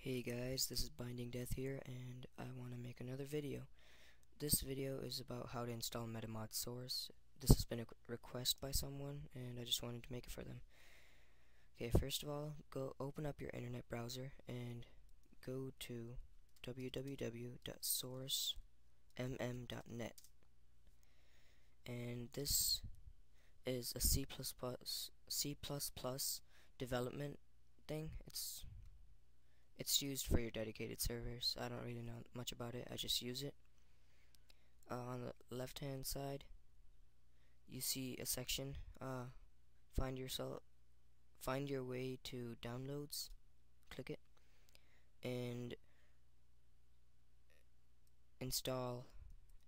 Hey guys, this is Binding Death here, and I want to make another video. This video is about how to install MetaMod Source. This has been a request by someone, and I just wanted to make it for them. Okay, first of all, go open up your internet browser and go to www.sourcemm.net. And this is a C++ C++ development thing. It's it's used for your dedicated servers. I don't really know much about it. I just use it. Uh, on the left hand side, you see a section. Uh, find yourself, find your way to downloads. Click it, and install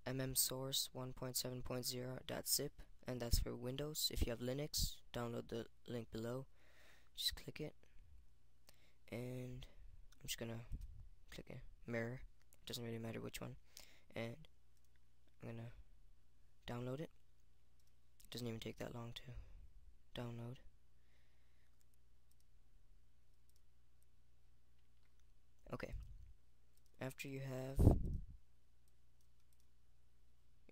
mmsource 1.7.0.zip, and that's for Windows. If you have Linux, download the link below. Just click it, and I'm just gonna click a mirror. It doesn't really matter which one. And I'm gonna download it. It doesn't even take that long to download. Okay. After you have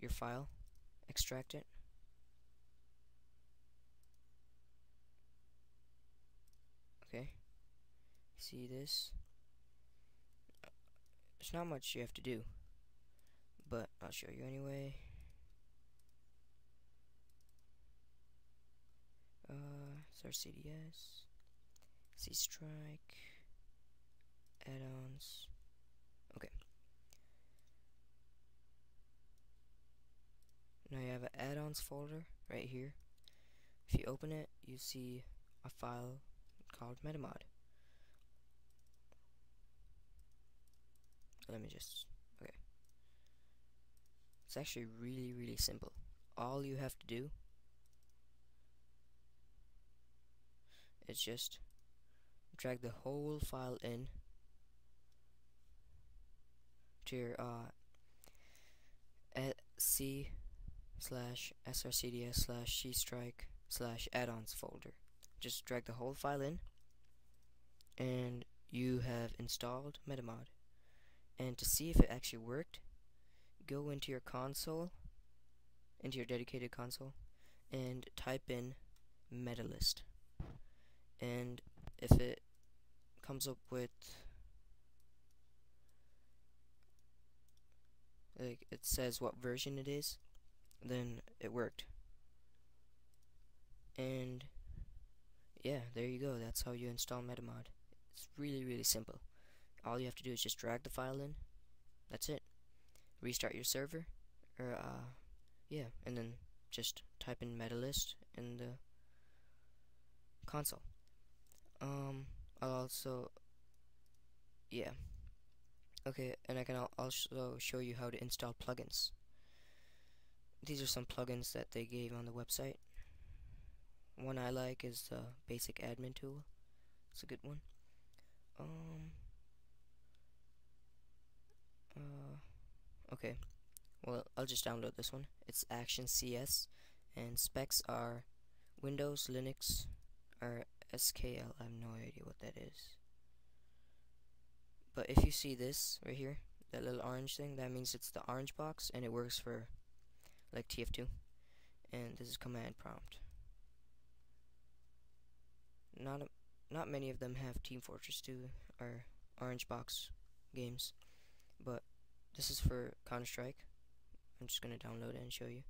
your file, extract it. Okay. See this? There's not much you have to do, but I'll show you anyway. Uh, it's srcds, C Strike, add-ons. Okay. Now you have an add-ons folder right here. If you open it, you see a file called MetaMod. Let me just okay. It's actually really really simple. All you have to do is just drag the whole file in to your uh, c slash srcds slash cstrike slash add-ons folder. Just drag the whole file in and you have installed metamod and to see if it actually worked go into your console into your dedicated console and type in metalist and if it comes up with like it says what version it is then it worked. And yeah there you go. That's how you install metamod. It's really really simple all you have to do is just drag the file in. That's it. Restart your server or uh yeah and then just type in metalist in the console. Um I'll also yeah. Okay and I can also show you how to install plugins. These are some plugins that they gave on the website. One I like is the basic admin tool. It's a good one. Um uh, okay. Well, I'll just download this one. It's Action CS, and specs are Windows, Linux, or SKL. I have no idea what that is. But if you see this right here, that little orange thing, that means it's the orange box, and it works for like TF2. And this is command prompt. Not a, not many of them have Team Fortress 2 or Orange Box games. But this is for Counter-Strike. I'm just going to download it and show you.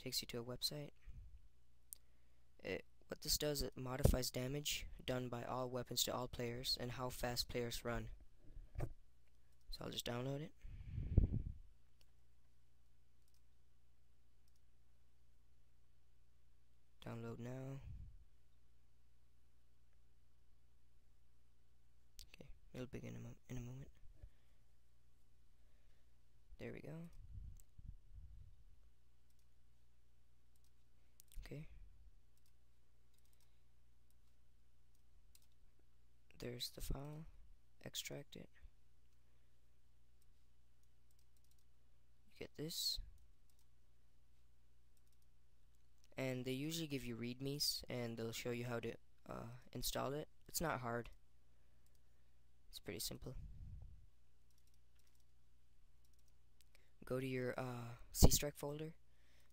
Takes you to a website. It, what this does, it modifies damage done by all weapons to all players and how fast players run. So I'll just download it. Download now. Okay, it'll begin in a moment. There we go. Okay. There's the file. Extract it. Get this. And they usually give you readmes and they'll show you how to uh, install it. It's not hard. It's pretty simple. Go to your uh, C-Strike folder,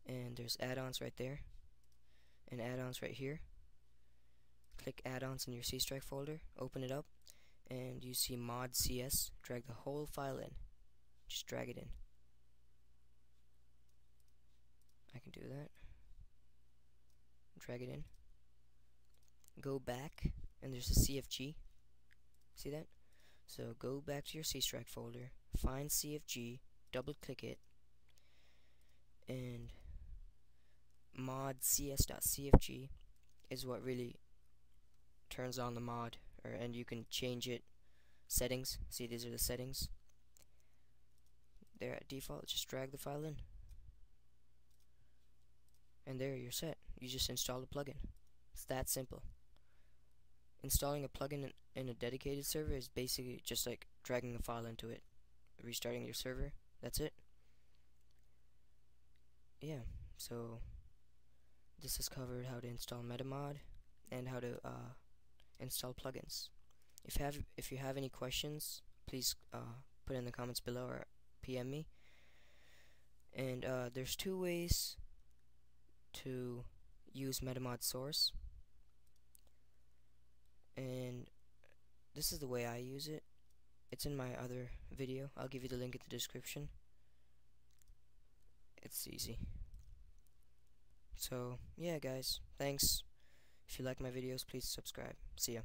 and there's add-ons right there, and add-ons right here. Click add-ons in your C-Strike folder, open it up, and you see mod CS. Drag the whole file in. Just drag it in. I can do that. Drag it in. Go back, and there's a CFG. See that? So go back to your C-Strike folder, find CFG, double click it, and mod cs.cfg is what really turns on the mod, or and you can change it. Settings. See, these are the settings. They're at default. Just drag the file in and there you're set. You just install the plugin. It's that simple. Installing a plugin in a dedicated server is basically just like dragging a file into it, restarting your server. That's it. Yeah, so this has covered how to install MetaMod and how to uh, install plugins. If have if you have any questions, please uh, put in the comments below or PM me. And uh, there's two ways to use MetaMod source and this is the way I use it it's in my other video. I'll give you the link in the description. It's easy. So yeah guys. Thanks. If you like my videos please subscribe. See ya